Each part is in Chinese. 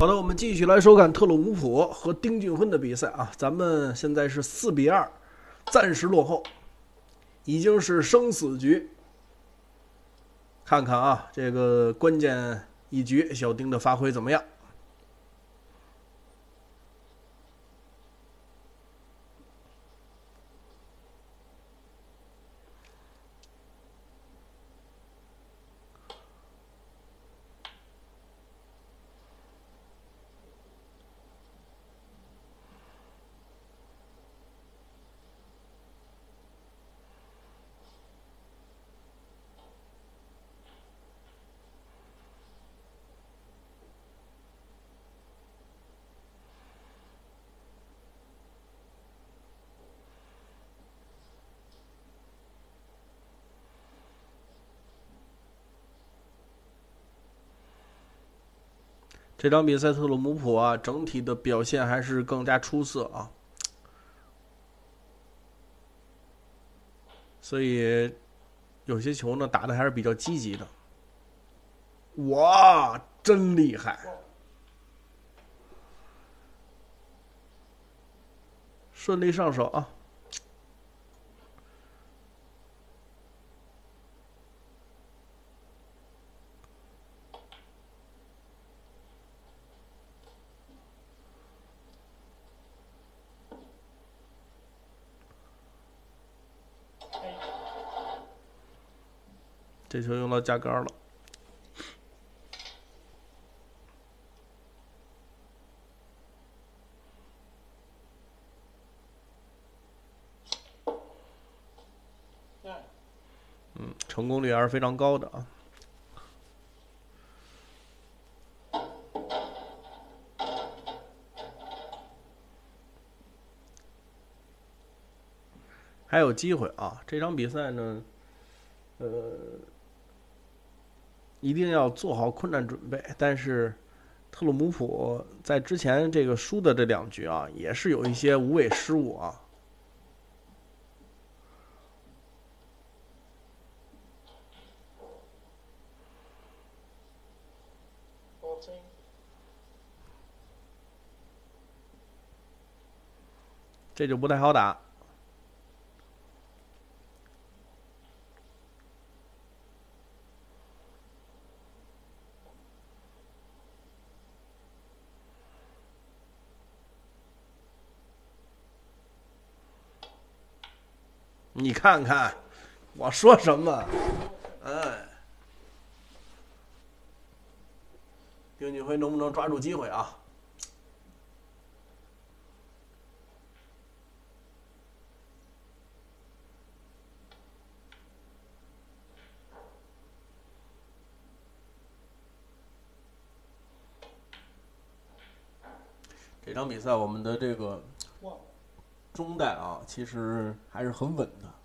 好的，我们继续来收看特鲁姆普和丁俊晖的比赛啊！咱们现在是四比二，暂时落后，已经是生死局。看看啊，这个关键一局，小丁的发挥怎么样？这场比赛，特鲁姆普啊，整体的表现还是更加出色啊，所以有些球呢打的还是比较积极的。哇，真厉害！顺利上手啊！这球用到架杆了，嗯，成功率还是非常高的啊。还有机会啊！这场比赛呢，呃。一定要做好困难准备，但是特鲁姆普在之前这个输的这两局啊，也是有一些无谓失误啊。这就不太好打。看看，我说什么？哎，丁俊晖能不能抓住机会啊？这场比赛，我们的这个。中带啊，其实还是很稳的。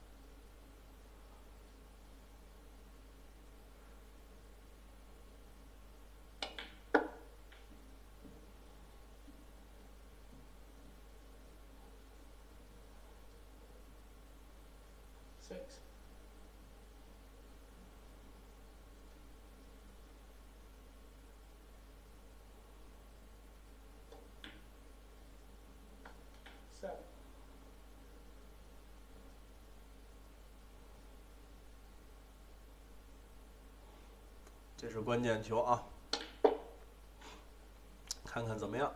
这是关键球啊，看看怎么样。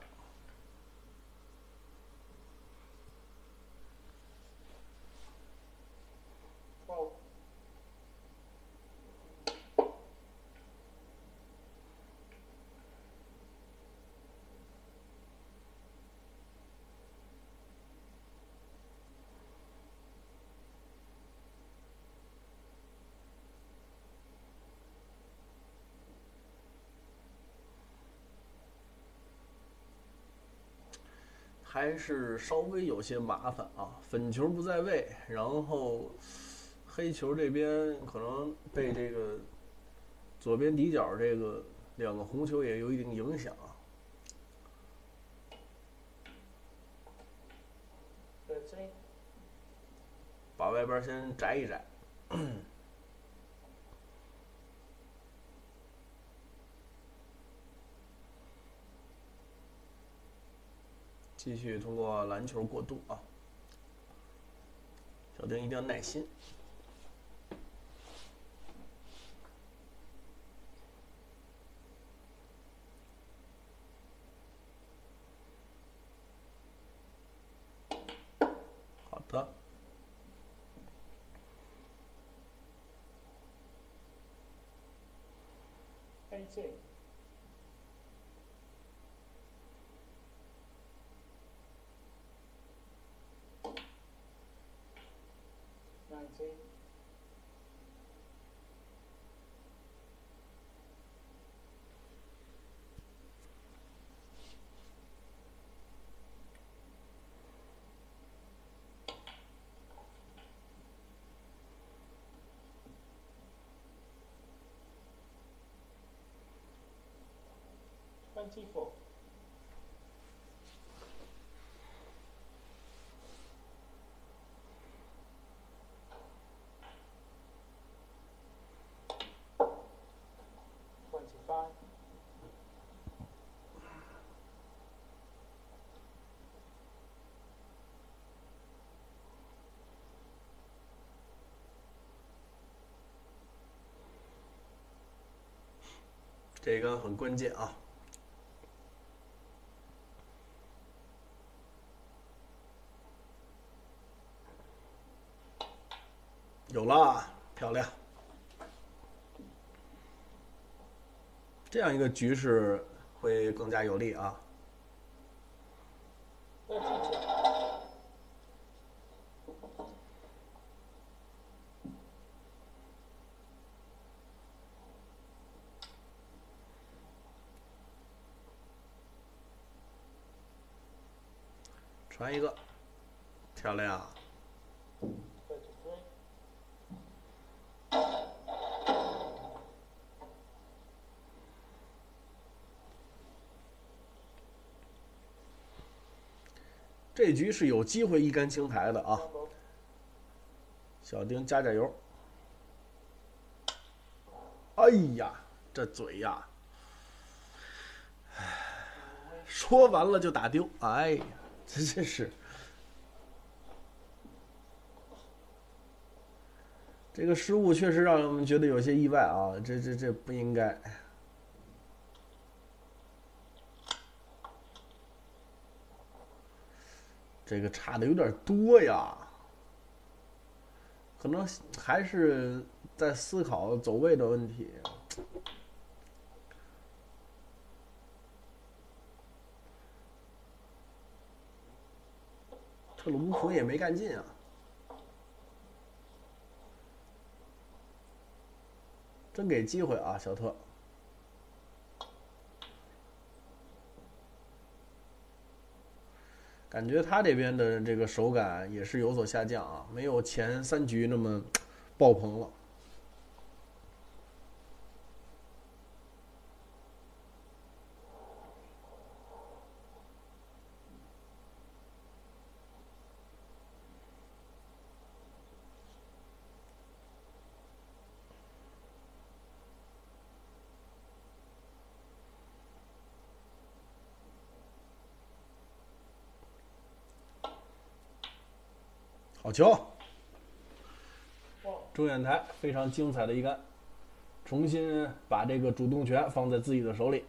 还是稍微有些麻烦啊，粉球不在位，然后黑球这边可能被这个左边底角这个两个红球也有一定影响啊。把外边先摘一摘。继续通过篮球过渡啊。小丁一定要耐心。好的。24. Five，这个很关键啊！有了，漂亮。这样一个局势会更加有利啊。传一个，漂亮。这局是有机会一杆清台的啊，小丁加加油。哎呀，这嘴呀，唉，说完了就打丢，哎呀，这真是。这个失误确实让我们觉得有些意外啊，这这这不应该。这个差的有点多呀，可能还是在思考走位的问题。特鲁乌普也没干劲啊。真给机会啊，小特。感觉他这边的这个手感也是有所下降啊，没有前三局那么爆棚了。好球！中远台非常精彩的一杆，重新把这个主动权放在自己的手里。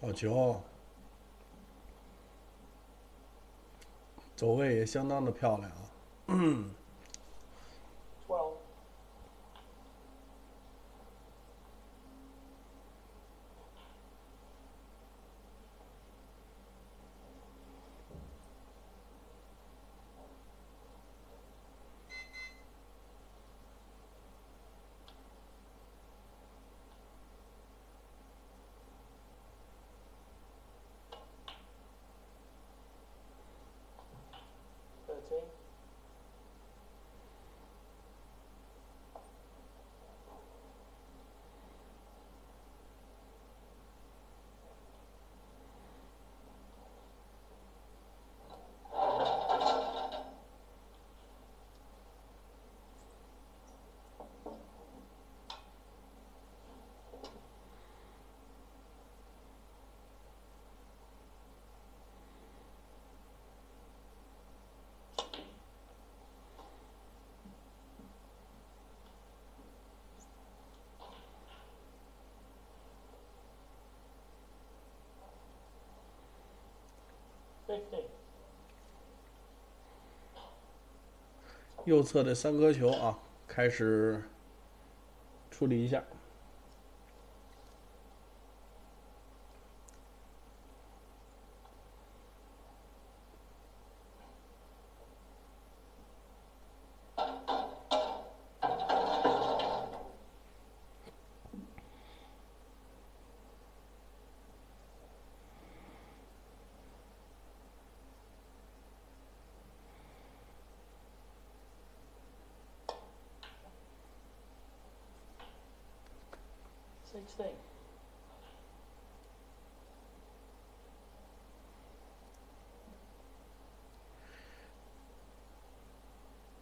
好球，走位也相当的漂亮。右侧的三颗球啊，开始处理一下。16,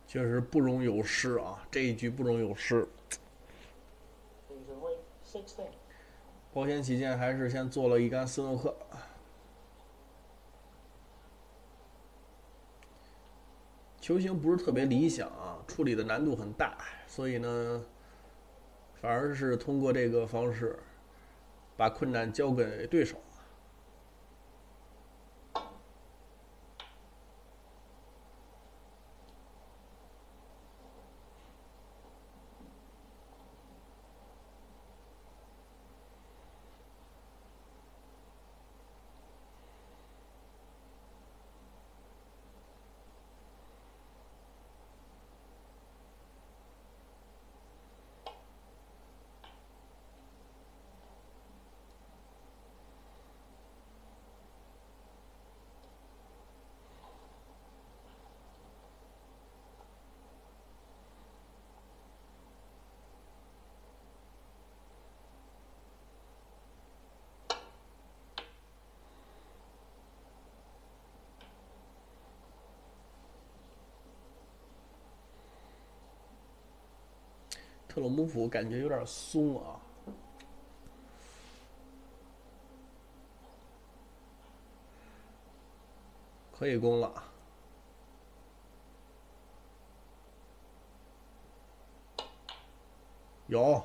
确实不容有失啊，这一局不容有失。he's away, 16, 保险起见，还是先做了一杆斯诺克。球形不是特别理想啊，处理的难度很大，所以呢，反而是通过这个方式，把困难交给对手。特鲁姆普感觉有点松啊。可以攻了，有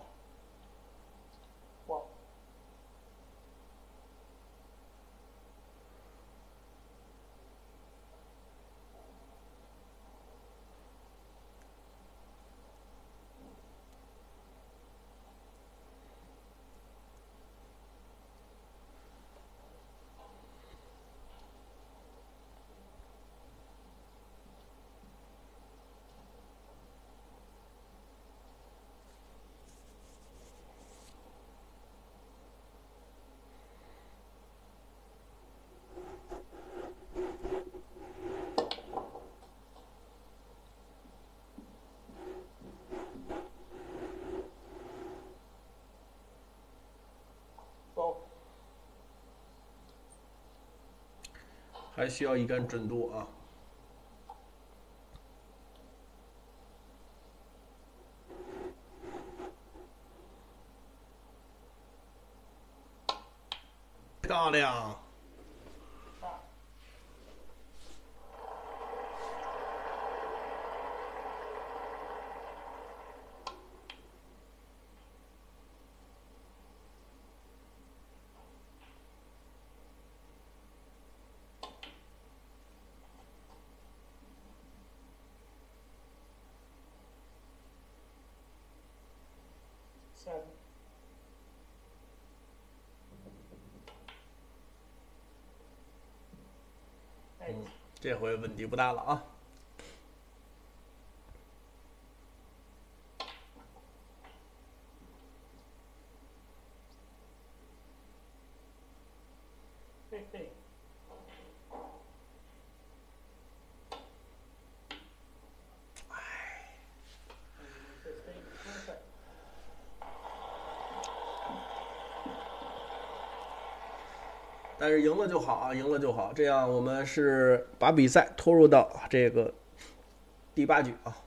还需要一杆准度啊。漂亮！5,《eight, 这回问题不大了啊。但是赢了就好啊，赢了就好，这样我们是把比赛拖入到这个第八局啊。